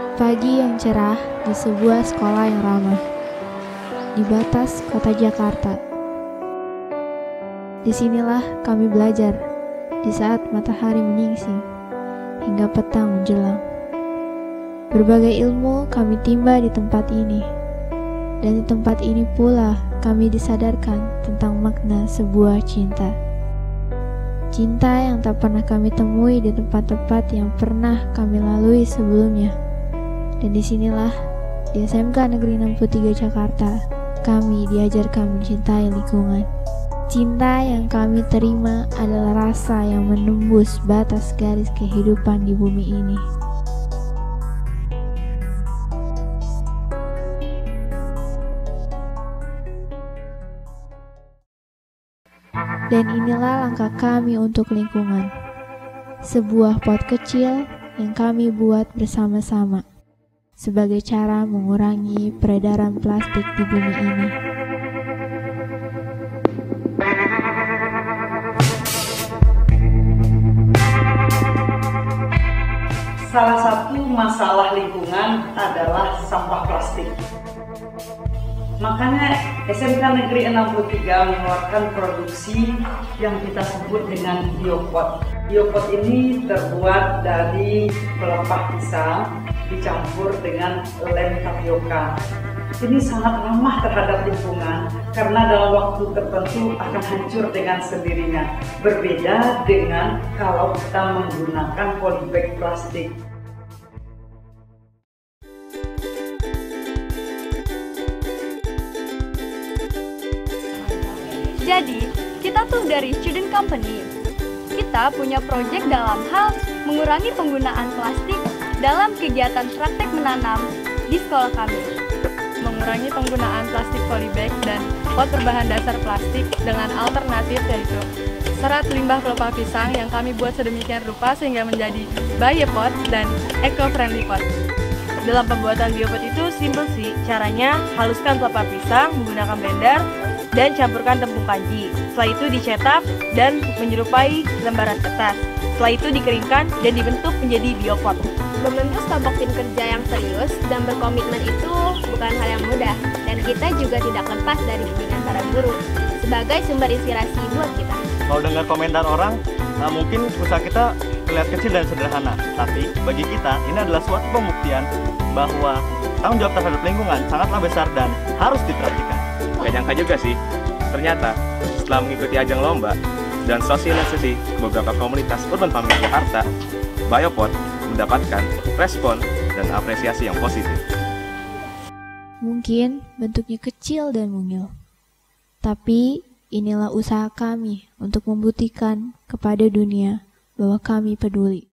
Pagi yang cerah di sebuah sekolah yang ramah di batas kota Jakarta. Di sinilah kami belajar di saat matahari menyingsing hingga petang menjelang. Berbagai ilmu kami timba di tempat ini, dan di tempat ini pula kami disadarkan tentang makna sebuah cinta. Cinta yang tak pernah kami temui di tempat-tempat yang pernah kami lalui sebelumnya. Dan di sinilah, di SMK Negeri 63 Jakarta, kami diajarkan mencintai lingkungan. Cinta yang kami terima adalah rasa yang menembus batas garis kehidupan di bumi ini. Dan inilah langkah kami untuk lingkungan. Sebuah pot kecil yang kami buat bersama-sama sebagai cara mengurangi peredaran plastik di bumi ini. Salah satu masalah lingkungan adalah sampah plastik. Makanya SMK Negeri 63 mengeluarkan produksi yang kita sebut dengan biopot. Biopot ini terbuat dari pelepah pisang dicampur dengan lem tapioka. Ini sangat ramah terhadap lingkungan karena dalam waktu tertentu akan hancur dengan sendirinya. Berbeda dengan kalau kita menggunakan polybag plastik. Jadi, kita tuh dari student company. Kita punya proyek dalam hal mengurangi penggunaan plastik dalam kegiatan praktek menanam di sekolah kami. Mengurangi penggunaan plastik polybag dan pot berbahan dasar plastik dengan alternatif yaitu serat limbah pelepah pisang yang kami buat sedemikian rupa sehingga menjadi biopot dan eco-friendly pot. Dalam pembuatan biopot itu simple sih, caranya haluskan pelepah pisang menggunakan blender dan campurkan tepung kanji. Setelah itu dicetak dan menyerupai lembaran kertas. Setelah itu dikeringkan dan dibentuk menjadi biopot. Membentuk kelompok tim kerja yang serius dan berkomitmen itu bukan hal yang mudah dan kita juga tidak lepas dari bimbingan para guru sebagai sumber inspirasi buat kita. Kalau dengar komentar orang, nah mungkin usaha kita terlihat kecil dan sederhana, tapi bagi kita ini adalah suatu pembuktian bahwa tanggung jawab terhadap lingkungan sangatlah besar dan harus diperhatikan. Gak nyangka juga sih, ternyata setelah mengikuti ajang lomba dan sosialisasi beberapa komunitas urban farming Jakarta, Biopod mendapatkan respon dan apresiasi yang positif. Mungkin bentuknya kecil dan mungil, tapi inilah usaha kami untuk membuktikan kepada dunia bahwa kami peduli.